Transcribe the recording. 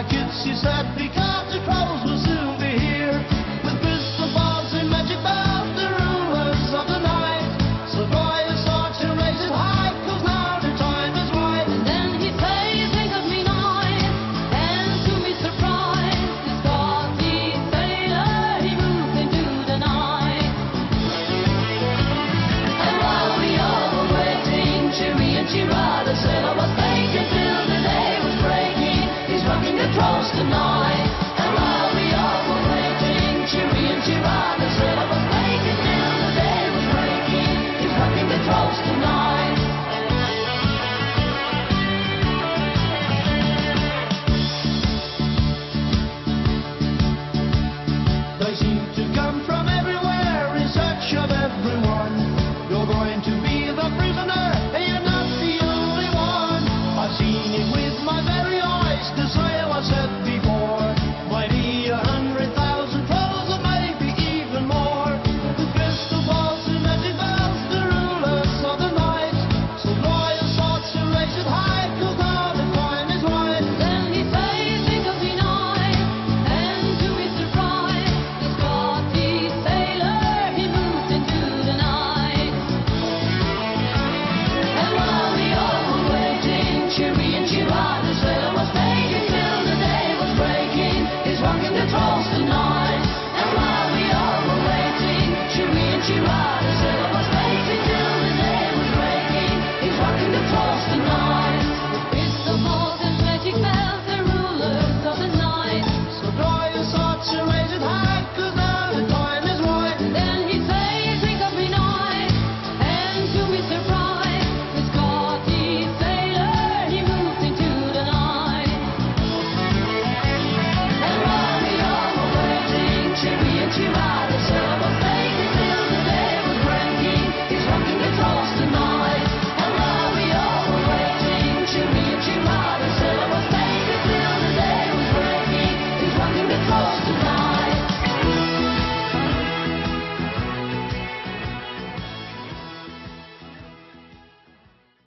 I guess she's happy because